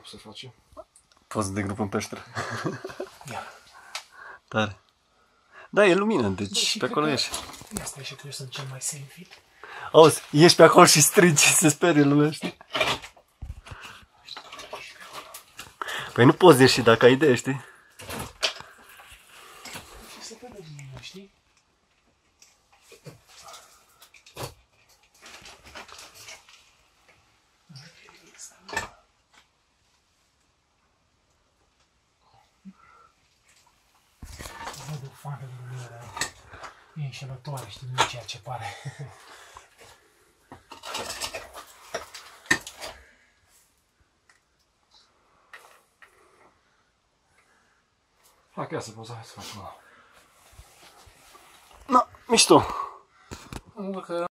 grup se face. Poți de grup în peșteră. Ia. Tare. Da, e lumină, deci și pe acolo cred ești. că Asta e și că eu sunt cel mai selfie. Auzi, ești pe acolo și strigi, se sperie lumea, știi? Păi nu poți ieși dacă ai idee, știi? Ce să vede lumea, știi? afară din e înșelătoare, știi, nu ceea ce pare. Fac iasă poza, hai să facem una. Da, mișto. Că...